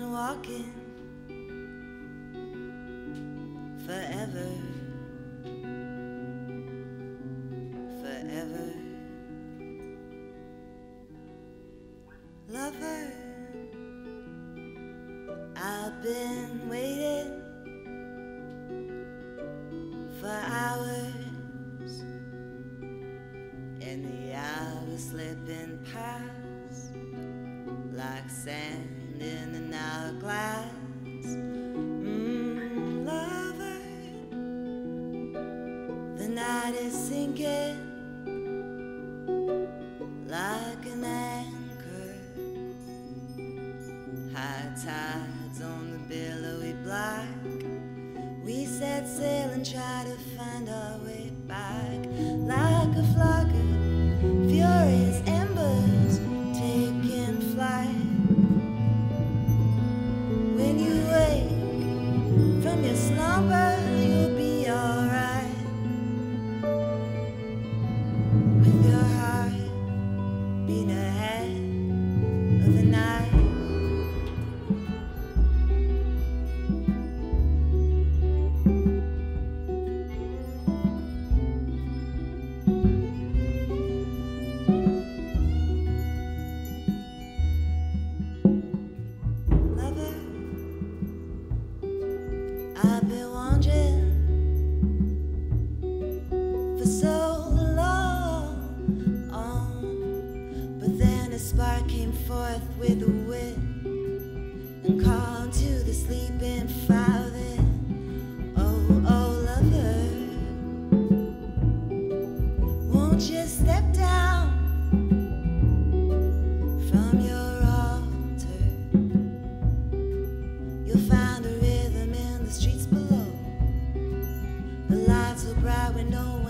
been walking forever, forever. Lover, I've been waiting for hours and the hours slipping past like sand in an hourglass. Mm, lover, the night is sinking like an anchor. High tides on the billowy black. For so long, but then a spark came forth with the wind and called to the sleeping fire. Then, oh, oh, lover, won't you step down from your altar? You'll find a rhythm in the streets below. The lights so bright when no one